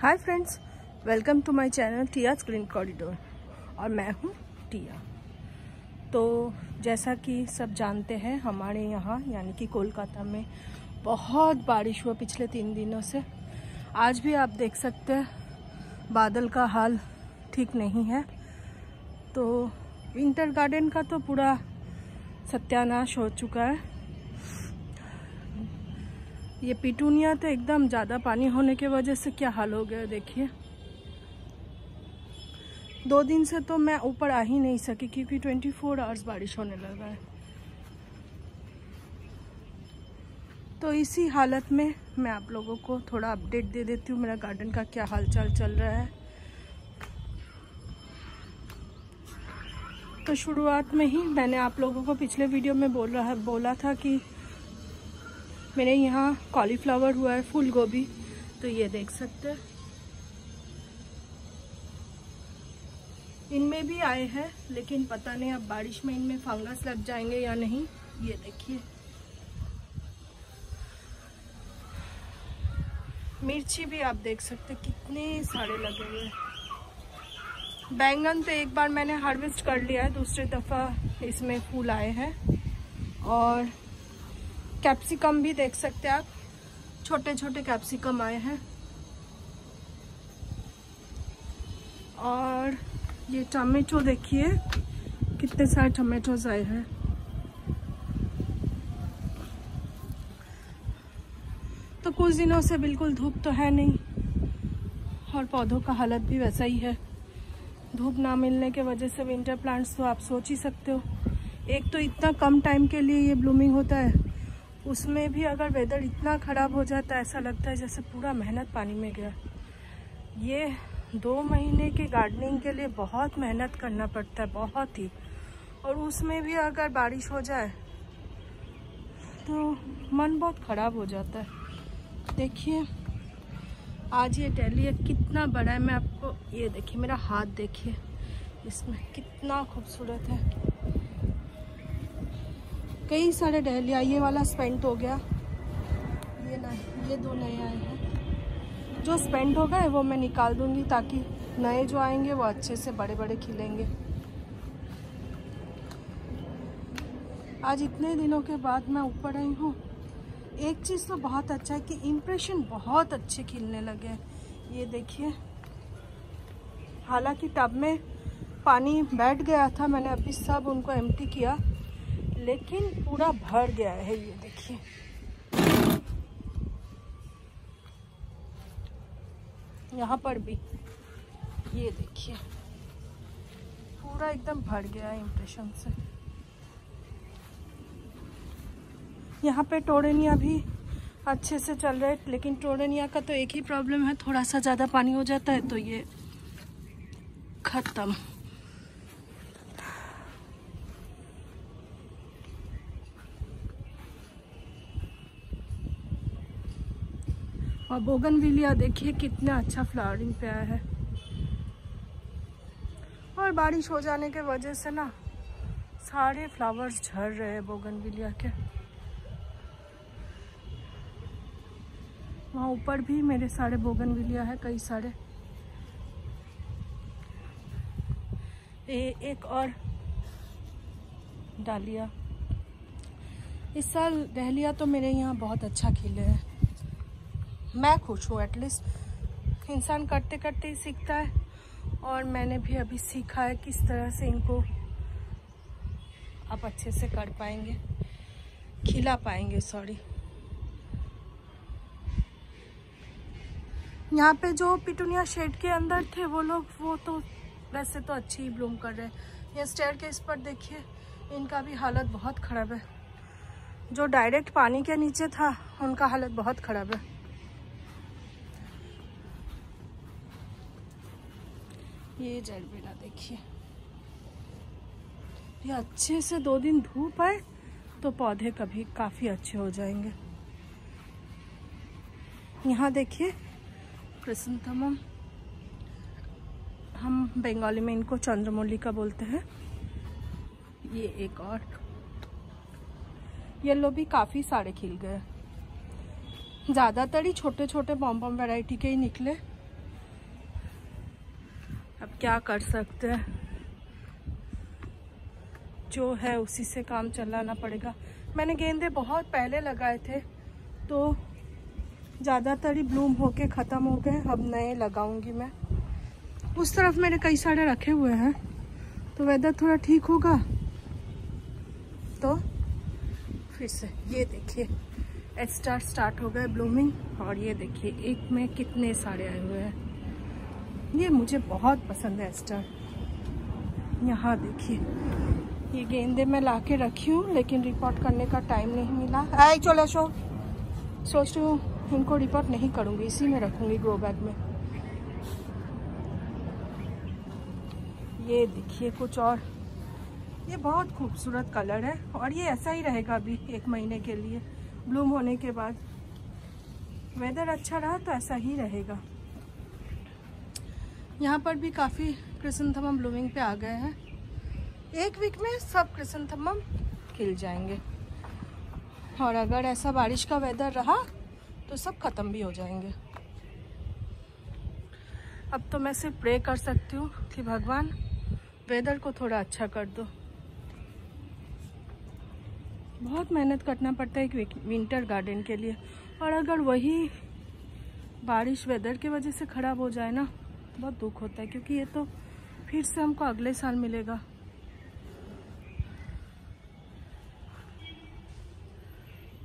Hi friends welcome to my channel Tia screen corridor और मैं हूँ टिया तो जैसा कि सब जानते हैं, हमारे यहाँ, यानी कि कोलकाता में बहुत बारिश हुआ पिछले तीन दिनों से। आज भी आप देख सकते हैं, बादल का हाल ठीक नहीं है। तो विंटर गार्डन का तो पूरा सत्यानाश हो चुका है। ये पिटूनिया तो एकदम ज़्यादा पानी होने के वजह से क्या हाल हो गया देखिए। दो दिन से तो मैं ऊपर आ ही नहीं सकी क्योंकि 24 फोर आवर्स बारिश होने लगा है। तो इसी हालत में मैं आप लोगों को थोड़ा अपडेट दे देती हूँ मेरा गार्डन का क्या हालचाल चल रहा है। तो शुरुआत में ही मैंने आप लोगों को पिछले वीडियो में बोल रहा बोला था कि मेरे यहाँ कॉलीफ्लावर हुआ है फूल गोभी तो ये देख सकते हैं। इनमें भी आए हैं, लेकिन पता नहीं अब बारिश में इनमें फंगस लग जाएँगे या नहीं। ये देखिए। मिर्ची भी आप देख सकते कितने सारे लगे हुए हैं। बैंगन तो एक बार मैंने हार्वेस्ट कर लिया है, दूसरी दफ़ा इसमें फूल आए हैं। और कैप्सिकम भी देख सकते हैं आप। छोटे छोटे कैप्सिकम आए हैं। और ये टमेटो देखिए, कितने सारे टमेटोज आए हैं। तो कुछ दिनों से बिल्कुल धूप तो है नहीं, और पौधों का हालत भी वैसा ही है। धूप ना मिलने के वजह से विंटर प्लांट्स तो आप सोच ही सकते हो। एक तो इतना कम टाइम के लिए ये ब्लूमिंग होता है उसमें भी अगर वेदर इतना ख़राब हो जाता है, ऐसा लगता है जैसे पूरा मेहनत पानी में गया। ये दो महीने की गार्डनिंग के लिए बहुत मेहनत करना पड़ता है, बहुत ही। और उसमें भी अगर बारिश हो जाए तो मन बहुत ख़राब हो जाता है। देखिए, आज ये डेलिया कितना बड़ा है, मैं आपको ये देखिए, मेरा हाथ देखिए, इसमें कितना खूबसूरत है। कई सारे डहलिया ये वाला स्पेंट हो गया। ये ना, ये दो नए आए हैं। जो स्पेंट हो गए, वो मैं निकाल दूँगी ताकि नए जो आएँगे, वो अच्छे से बड़े बड़े खिलेंगे। आज इतने दिनों के बाद मैं ऊपर आई हूँ। एक चीज़ तो बहुत अच्छा है कि इम्प्रेशन बहुत अच्छे खिलने लगे ये देखिए। हालाँकि टब में पानी बैठ गया था, मैंने अभी सब उनको एम्प्टी किया। लेकिन पूरा भर गया है ये, देखिए। यहाँ पर भी, ये देखिए। पूरा एकदम भर गया है इम्प्रेशन से। यहाँ पे टोरेनिया भी अच्छे से चल रहे लेकिन टोरेनिया का तो एक ही प्रॉब्लम है, थोड़ा सा ज़्यादा पानी हो जाता है तो ये ख़त्म। और बोगन विलिया देखिए कितना अच्छा फ्लावरिंग पे आया है। और बारिश हो जाने के वजह से ना सारे फ्लावर्स झड़ रहे हैं बोगन विलिया के। वहाँ ऊपर भी मेरे सारे बोगन विलिया है कई सारे। ए, एक और डालिया। इस साल दहलिया तो मेरे यहाँ बहुत अच्छा खिले हैं। मैं खुश हूँ एटलीस्ट इंसान करते करते ही सीखता है। और मैंने भी अभी सीखा है किस तरह से इनको आप अच्छे से कर पाएँगे, खिला पाएँगे सॉरी यहाँ पे जो पिटूनिया शेड के अंदर थे वो लोग, वो तो वैसे तो अच्छी ही ब्लूम कर रहे हैं। ये स्टेयर के इस पर देखिए, इनका भी हालत बहुत ख़राब है। जो डायरेक्ट पानी के नीचे था, उनका हालत बहुत ख़राब है। ये जलबेला देखिए। ये अच्छे से दो दिन धूप आए तो पौधे कभी काफ़ी अच्छे हो जाएँगे। यहाँ देखिए क्रिसंथमम हम बंगाली में इनको चंद्रमौली का बोलते हैं। ये एक और। येलो भी काफ़ी सारे खिल गए। ज़्यादातर ही छोटे छोटे बॉम्बम बॉम वैरायटी के ही निकले। क्या कर सकते हैं? जो है, उसी से काम चलाना पड़ेगा। मैंने गेंदे बहुत पहले लगाए थे तो ज़्यादातर ही ब्लूम होके ख़त्म हो गए, अब नए लगाऊँगी मैं। उस तरफ़ मेरे कई सारे रखे हुए हैं तो वेदर थोड़ा ठीक होगा। तो फिर से ये देखिए स्टार स्टार्ट हो गए ब्लूमिंग और ये देखिए, एक में कितने सारे आए हुए हैं। ये मुझे बहुत पसंद है स्टार यहाँ देखिए। ये गेंदे मैं ला के रखी हूँ, लेकिन रिपोर्ट करने का टाइम नहीं मिला। आए, चलो शो। सोच रही हूँ, इनको रिपोर्ट नहीं करूँगी, इसी में रखूँगी ग्रो बैग में। ये देखिए कुछ और। ये बहुत खूबसूरत कलर है, और ये ऐसा ही रहेगा अभी, एक महीने के लिए। ब्लूम होने के बाद। वेदर अच्छा रहा तो ऐसा ही रहेगा। यहाँ पर भी काफ़ी क्रिसनथमम ब्लूमिंग पे आ गए हैं। एक वीक में सब क्रिसनथमम खिल जाएँगे। और अगर ऐसा बारिश का वेदर रहा तो सब ख़त्म भी हो जाएँगे। अब तो मैं सिर्फ़ प्रे कर सकती हूँ कि भगवान वेदर को थोड़ा अच्छा कर दो। बहुत मेहनत करना पड़ता है एक विंटर गार्डन के लिए। और अगर वही बारिश वेदर की वजह से ख़राब हो जाए ना बहुत दुख होता है, क्योंकि ये तो फिर से हमको अगले साल मिलेगा।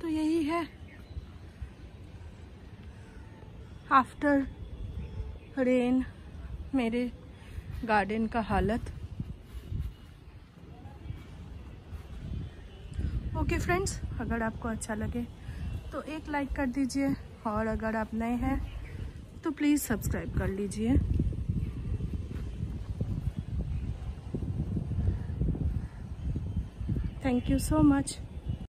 तो यही है। आफ्टर रेन मेरे गार्डन का हालत। ओके फ्रेंड्स अगर आपको अच्छा लगे तो एक लाइक कर दीजिए, और अगर आप नए हैं तो प्लीज़ सब्सक्राइब कर लीजिए। Thank you so much